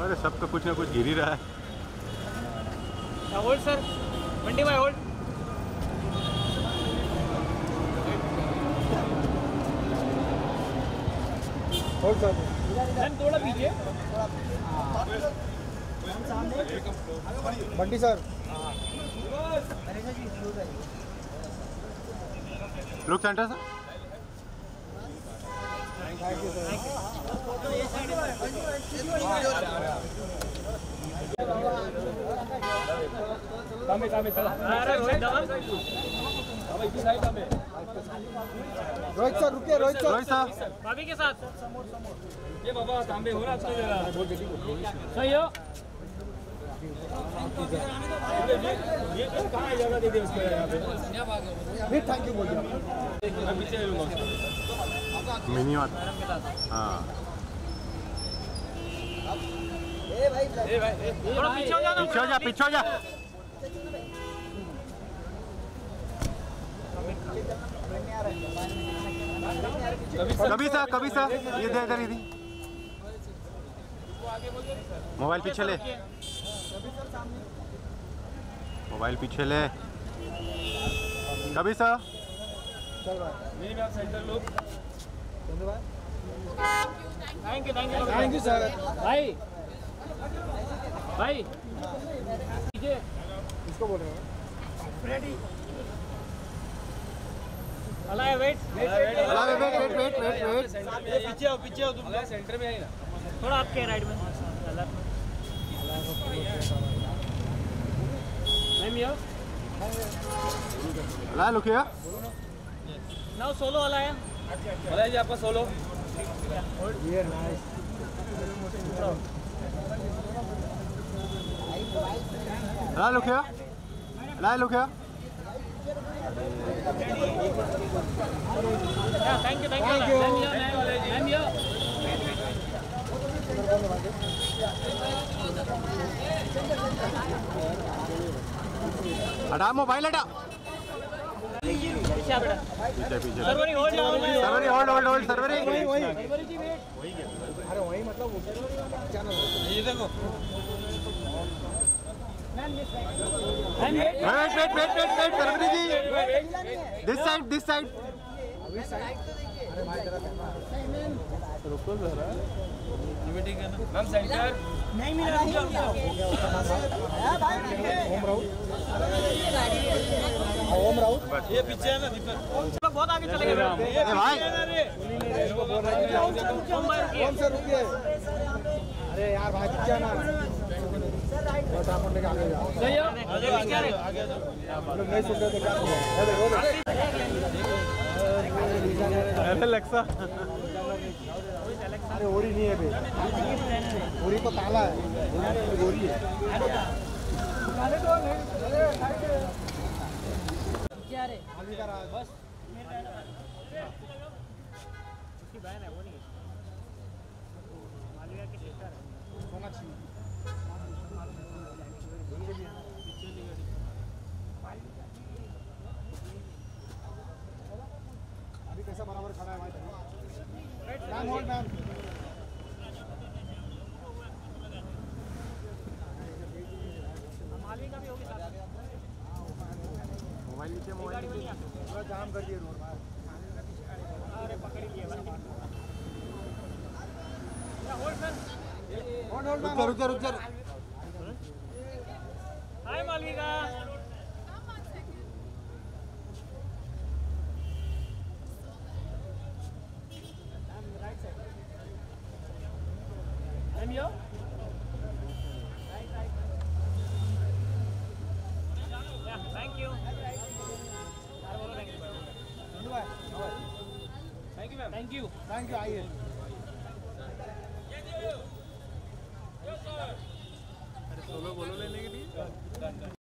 अरे सबका कुछ ना कुछ गिर ही रहा है। होल्ड सर मंडी भाई होल्ड होल्ड सर मैम थोड़ा पीछे। Bunty sir look centre sir तांबे तांबे चला अरे रोहित धवन रोहित सर रुकिए रोहित सर रोहित सर भाभी के साथ ये बाबा तांबे हो रहा आपको जरा सही हो ये कहाँ जगह दे दे उसको यहाँ पे थैंक यू बोल दिया मैं पीछे लूँगा मिनी वाला हाँ। थोड़ा पीछे हो जाना पीछे हो जा, पीछे हो जा। कभी सर कभी सर ये दे, इधर इधर। मोबाइल पीछे ले। मोबाइल पीछे ले। कभी सर चल भाई मेरी सेंटर धन्यवाद thank you thank you sir भाई भाई पीछे इसको बोल रहे हो? अला है wait wait wait wait wait wait पीछे आओ पीछे आओ तुम। सेंटर में आई ना? थोड़ा आपके राइट में। मैम यो ला लुक हियर नाउ सोलो वाला जी आपका सोलो ये नाइस ला ला thank you thank you ma'am yo हटा मोबाइल हटा पीछे बेटा पीछे पीछे सर्वरी होल्ड सर्वरी होल्ड होल्ड होल्ड सर्वरी। वही वही। अरे वही मतलब है? ये देखो wait wait wait wait wait Sharvari जी दिस साइड दिस साइड अभी साइड अरे भाई तेरा मैम सेंटर ओम राउत हाँ, ओम राउत ये पीछे है ना दीपक लोग बहुत आगे चले गए भाई इसको बोल रहे हैं कि ओम से रुकिए अरे यार भाई पीछे ना हो तो। अरे लक्सा अरे ओरी नहीं है बे ओरी तो ताला है ओरी है अभी का राज बस उसकी बहन है वो नहीं मालविया की सिस्टर है। सोनाक्षी अभी कैसा बराबर खड़ा है भाई? मैम होल्ड मैम मालवी का भी होगी साथ मोबाइल नीचे मोबाइल नहीं आते पूरा जाम कर दिए रोड। अरे पकड़ होल्ड रुक जा रुक जा रुक जा hi Malavika. Yo thank you thank you thank you आइए सोलो बोलो लेने के लिए?